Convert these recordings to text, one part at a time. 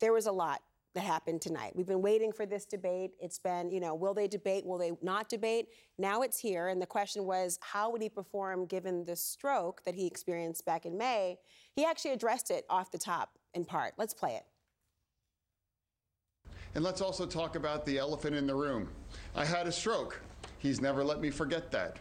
there was a lot that happened tonight. We've been waiting for this debate. It's been, you know, will they debate? Will they not debate? Now it's here. And the question was, how would he perform given the stroke that he experienced back in May? He actually addressed it off the top in part. Let's play it. And let's also talk about the elephant in the room. I had a stroke. He's never let me forget that.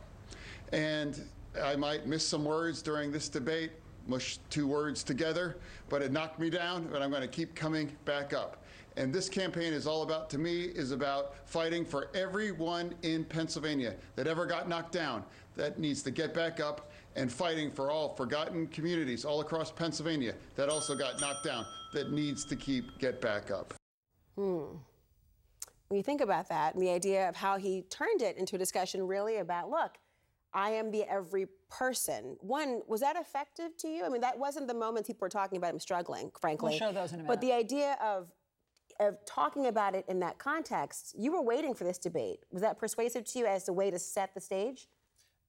And I might miss some words during this debate, mush two words together, but it knocked me down, but I'm going to keep coming back up. And this campaign is all about, to me, is about fighting for everyone in Pennsylvania that ever got knocked down that needs to get back up and fighting for all forgotten communities all across Pennsylvania that also got knocked down that needs to keep get back up. Hmm. When you think about that, and the idea of how he turned it into a discussion really about, look, I am the every person. One, was that effective to you? I mean, that wasn't the moment people were talking about him struggling, frankly. We'll show those in a minute. But the idea of of talking about it in that context, you were waiting for this debate. Was that persuasive to you as a way to set the stage?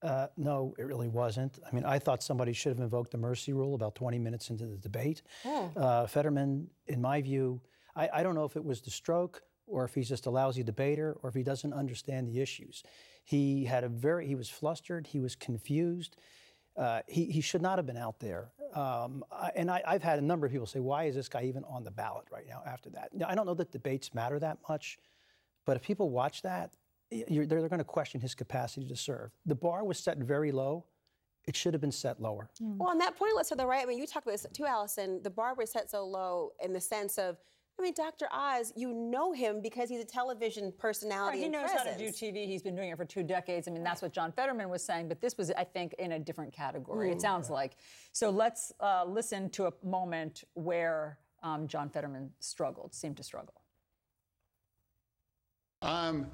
Uh, no, it really wasn't. I mean, I thought somebody should have invoked the mercy rule about 20 minutes into the debate. Uh, Fetterman, in my view, I, I don't know if it was the stroke or if he's just a lousy debater or if he doesn't understand the issues. He had a very, he was flustered, he was confused. Uh, he, he should not have been out there. Um, I, and I, I've had a number of people say, why is this guy even on the ballot right now after that? Now, I don't know that debates matter that much, but if people watch that, y- you're, they're, going to question his capacity to serve. The bar was set very low. It should have been set lower. Well, on that point, let's say the right. I mean, you talked about this too, Alyssa. The bar was set so low in the sense of, I mean, Dr. Oz, you know him because he's a television personality. Right, he and knows how to do. TV. He's been doing it for two decades. I mean, that's what John Fetterman was saying, but this was, I think, in a different category. It sounds like. So let's uh, listen to a moment where um, John Fetterman struggled, seemed to struggle. I'm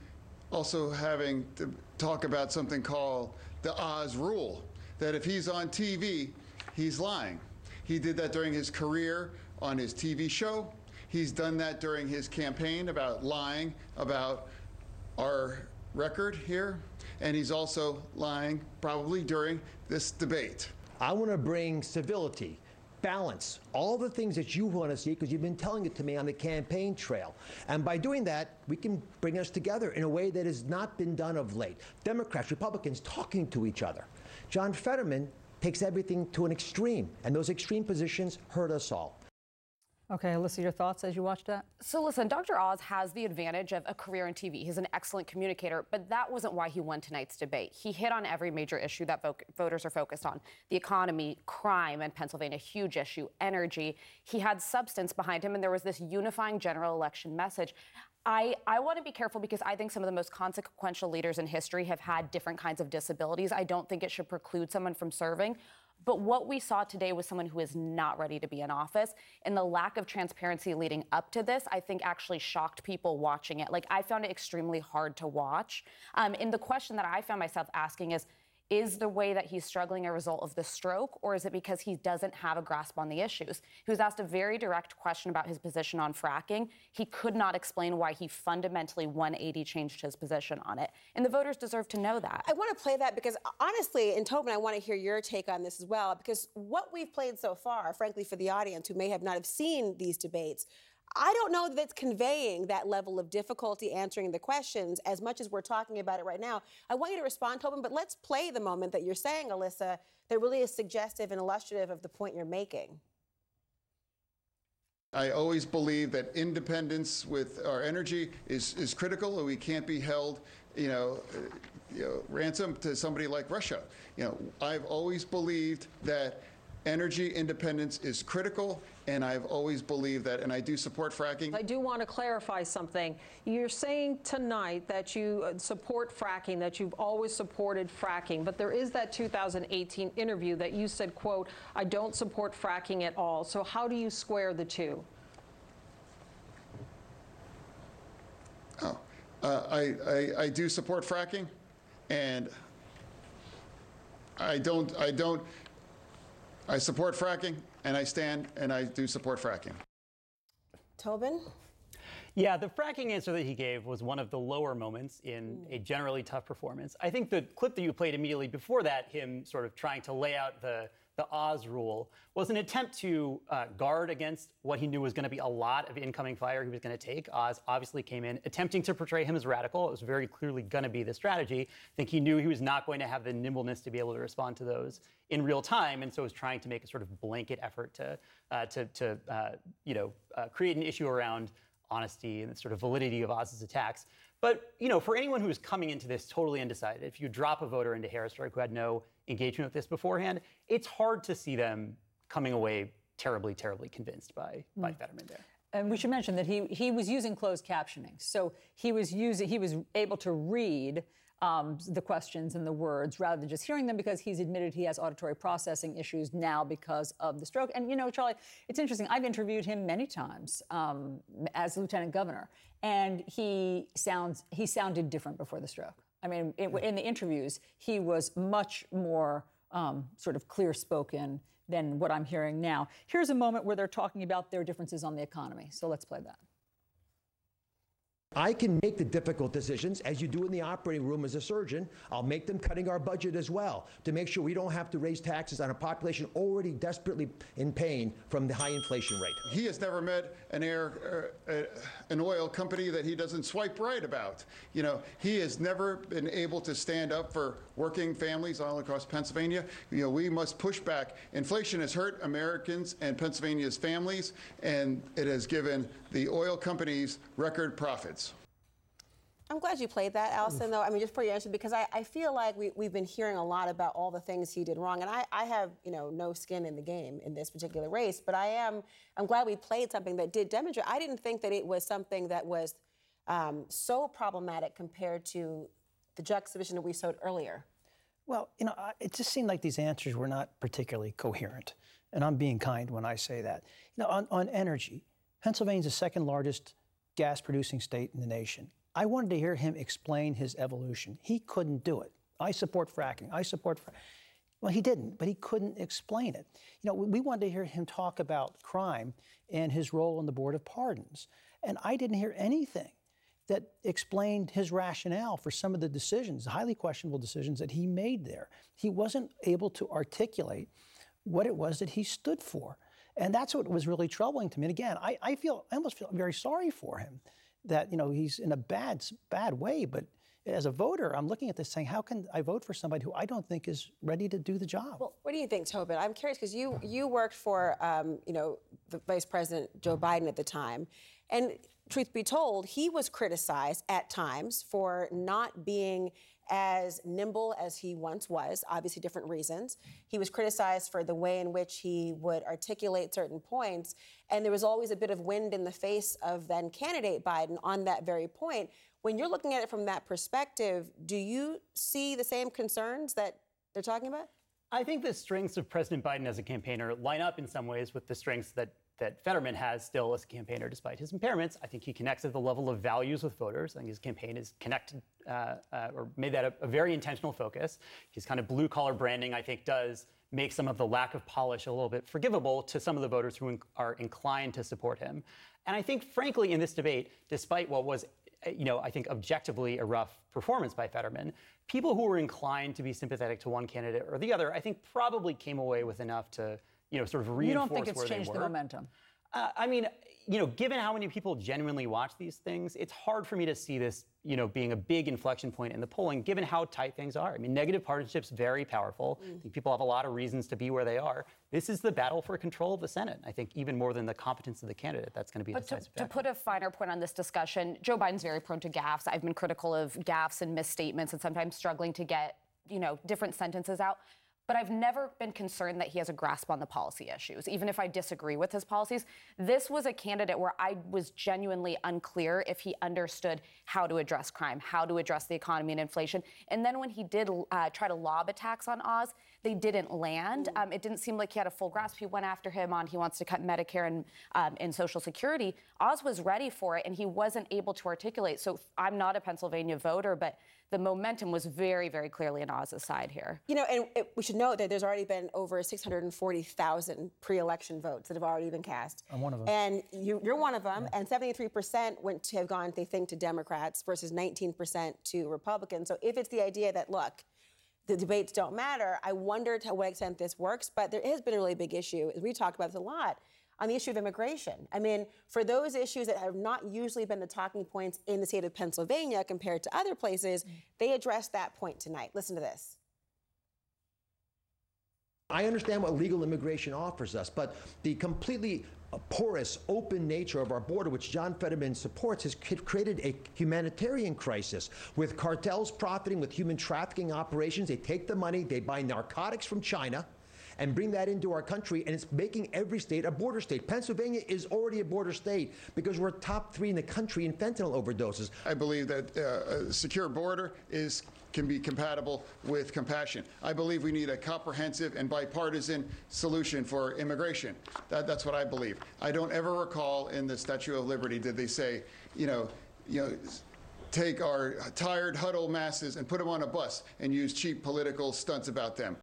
also having to talk about something called the Oz rule that if he's on TV, he's lying. He did that during his career on his TV show. He's done that during his campaign about lying about our record here. And he's also lying probably during this debate. I want to bring civility, balance, all the things that you want to see because you've been telling it to me on the campaign trail. And by doing that, we can bring us together in a way that has not been done of late. Democrats, Republicans talking to each other. John Fetterman takes everything to an extreme, and those extreme positions hurt us all. Okay, Alyssa, your thoughts as you watched that? So listen, Dr. Oz has the advantage of a career in TV. He's an excellent communicator, but that wasn't why he won tonight's debate. He hit on every major issue that vo- voters are focused on: the economy, crime in Pennsylvania, huge issue, energy. He had substance behind him, and there was this unifying general election message. I, I want to be careful because I think some of the most consequential leaders in history have had different kinds of disabilities. I don't think it should preclude someone from serving. But what we saw today was someone who is not ready to be in office. And the lack of transparency leading up to this, I think, actually shocked people watching it. Like, I found it extremely hard to watch. Um, and the question that I found myself asking is, is the way that he's struggling a result of the stroke, or is it because he doesn't have a grasp on the issues? He was asked a very direct question about his position on fracking. He could not explain why he fundamentally 180 changed his position on it. And the voters deserve to know that. I want to play that because honestly, and Tobin, I want to hear your take on this as well. Because what we've played so far, frankly, for the audience who may have not have seen these debates, I don't know that it's conveying that level of difficulty answering the questions as much as we're talking about it right now. I want you to respond, Tobin, but let's play the moment that you're saying, Alyssa, that really is suggestive and illustrative of the point you're making. I always believe that independence with our energy is, is critical, and we can't be held, you know, you know, ransom to somebody like Russia. You know, I've always believed that energy independence is critical, and I've always believed that, and I do support fracking. I do want to clarify something. You're saying tonight that you uh, support fracking, that you've always supported fracking, but there is that 2018 interview that you said, quote, I don't support fracking at all. So how do you square the two? Oh, uh, I, I, I do support fracking, and I don't, I don't, I support fracking, and I stand, and I do support fracking. Tobin? Yeah, the fracking answer that he gave was one of the lower moments in mm. a generally tough performance. I think the clip that you played immediately before that, him sort of trying to lay out the the Oz rule was an attempt to uh, guard against what he knew was going to be a lot of incoming fire he was going to take. Oz obviously came in attempting to portray him as radical. It was very clearly going to be the strategy. I think he knew he was not going to have the nimbleness to be able to respond to those in real time, and so was trying to make a sort of blanket effort to uh, to, to uh, you know uh, create an issue around honesty and the sort of validity of Oz's attacks. But you know, for anyone who's coming into this totally undecided, if you drop a voter into Harrisburg who had no engagement with this beforehand, it's hard to see them coming away terribly, terribly convinced by by mm. Fetterman there. And we should mention that he he was using closed captioning, so he was using he was able to read. Um, the questions and the words rather than just hearing them because he's admitted he has auditory processing issues now because of the stroke. And you know, Charlie, it's interesting. I've interviewed him many times um, as lieutenant governor, and he sounds he sounded different before the stroke. I mean, it, in the interviews, he was much more um, sort of clear spoken than what I'm hearing now. Here's a moment where they're talking about their differences on the economy. So let's play that. I can make the difficult decisions, as you do in the operating room as a surgeon. I'll make them cutting our budget as well to make sure we don't have to raise taxes on a population already desperately in pain from the high inflation rate. He has never met an air, uh, uh, an oil company that he doesn't swipe right about. You know, he has never been able to stand up for working families all across Pennsylvania. You know, we must push back. Inflation has hurt Americans and Pennsylvania's families, and it has given the oil companies record profits. I'm glad you played that, Allison, though. I mean, just for your answer, because I, I feel like we, we've been hearing a lot about all the things he did wrong. And I, I have, you know, no skin in the game in this particular race, but I am, I'm glad we played something that did demonstrate. I didn't think that it was something that was um, so problematic compared to the juxtaposition that we showed earlier. Well, you know, it just seemed like these answers were not particularly coherent. And I'm being kind when I say that. You know, on, on energy, Pennsylvania's the second largest gas producing state in the nation. I wanted to hear him explain his evolution. He couldn't do it. I support fracking. I support fracking. Well, he didn't, but he couldn't explain it. You know, we wanted to hear him talk about crime and his role on the Board of Pardons. And I didn't hear anything that explained his rationale for some of the decisions, highly questionable decisions that he made there. He wasn't able to articulate what it was that he stood for. And that's what was really troubling to me. And again, I, I feel I almost feel very sorry for him that you know he's in a bad bad way. But as a voter, I'm looking at this saying, how can I vote for somebody who I don't think is ready to do the job? Well, what do you think, Tobin? I'm curious because you you worked for um, you know the Vice President Joe Biden at the time, and truth be told, he was criticized at times for not being as nimble as he once was, obviously different reasons. He was criticized for the way in which he would articulate certain points, and there was always a bit of wind in the face of then candidate Biden on that very point. When you're looking at it from that perspective, do you see the same concerns that they're talking about? I think the strengths of President Biden as a campaigner line up in some ways with the strengths that that Fetterman has still as a campaigner, despite his impairments. I think he connects at the level of values with voters. I think his campaign is connected uh, uh, or made that a, a, very intentional focus. His kind of blue collar branding, I think, does make some of the lack of polish a little bit forgivable to some of the voters who are inclined to support him. And I think, frankly, in this debate, despite what was you know, I think objectively a rough performance by Fetterman. People who were inclined to be sympathetic to one candidate or the other, I think, probably came away with enough to you know, sort of reinforce You don't think it's changed the momentum? Uh, I mean, you know, given how many people genuinely watch these things, it's hard for me to see this, you know, being a big inflection point in the polling, given how tight things are. I mean, negative partisanship's very powerful. I think people have a lot of reasons to be where they are. This is the battle for control of the Senate. I think even more than the competence of the candidate, that's going to be But to, to put a finer point on this discussion, Joe Biden's very prone to gaffes. I've been critical of gaffes and misstatements and sometimes struggling to get, you know, different sentences out. But I've never been concerned that he has a grasp on the policy issues, even if I disagree with his policies. This was a candidate where I was genuinely unclear if he understood how to address crime, how to address the economy and inflation. And then when he did uh, try to lob attacks on Oz, they didn't land. Um, it didn't seem like he had a full grasp. He went after him on he wants to cut Medicare and, um, and Social Security. Oz was ready for it, and he wasn't able to articulate. So I'm not a Pennsylvania voter, but the momentum was very, very clearly on Oz's side here. You know, and it, we should note that there's already been over 640,000 pre-election votes that have already been cast. I'm one of them. And you, you're one of them. And 73% went to have gone, they think, to Democrats versus 19% to Republicans. So if it's the idea that look, the debates don't matter. I wonder to what extent this works, but there has been a really big issue, as we talked about this a lot, on the issue of immigration. I mean, for those issues that have not usually been the talking points in the state of Pennsylvania compared to other places, mm. they addressed that point tonight. Listen to this. I understand what legal immigration offers us, but the completely porous, open nature of our border, which John Fetterman supports, has created a humanitarian crisis with cartels profiting with human trafficking operations. They take the money, they buy narcotics from China. And bring that into our country, and it's making every state a border state. Pennsylvania is already a border state because we're top three in the country in fentanyl overdoses. I believe that uh, a secure border is can be compatible with compassion. I believe we need a comprehensive and bipartisan solution for immigration. That, that's what I believe. I don't ever recall in the Statue of Liberty did they say, you know, you know, take our tired huddle masses and put them on a bus and use cheap political stunts about them.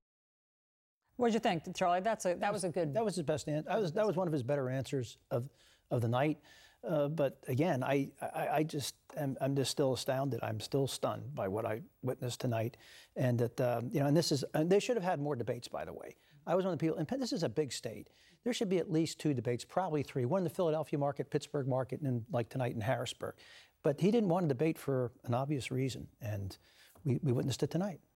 What'd you think, Charlie? That's a that was a good. That was his best answer. That was, that was one of his better answers of, of the night. Uh, but again, I, I, I just am, I'm just still astounded. I'm still stunned by what I witnessed tonight, and that um, you know, and this is and they should have had more debates. By the way, I was one of the people. And this is a big state. There should be at least two debates, probably three. One in the Philadelphia market, Pittsburgh market, and then like tonight in Harrisburg. But he didn't want to debate for an obvious reason, and we, we witnessed it tonight.